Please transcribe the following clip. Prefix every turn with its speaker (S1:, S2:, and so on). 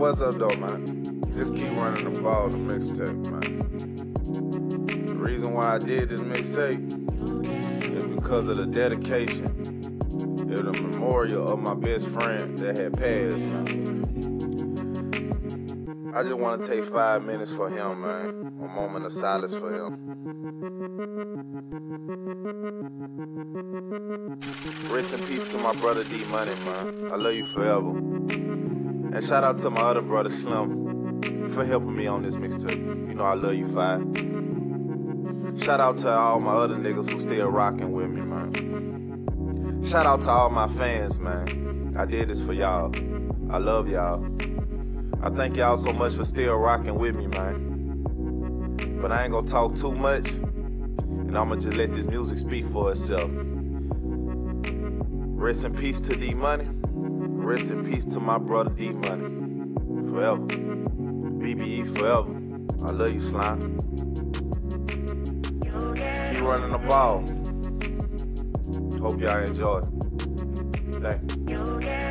S1: what's up though, man? Just keep running the ball, the mixtape, man. The reason why I did this mixtape is because of the dedication. It was a memorial of my best friend that had passed, man. I just want to take five minutes for him, man. A moment of silence for him. Rest in peace to my brother D Money, man. I love you forever. And shout out to my other brother Slim for helping me on this mixtape. You know I love you, Five. Shout out to all my other niggas who still rocking with me, man. Shout out to all my fans, man. I did this for y'all. I love y'all. I thank y'all so much for still rocking with me, man. But I ain't gonna talk too much, and I'ma just let this music speak for itself. Rest in peace to D Money. Rest in peace to my brother D Money. Forever. BBE forever. I love you, Slime. Keep running the ball. Hope y'all enjoy. Thank you.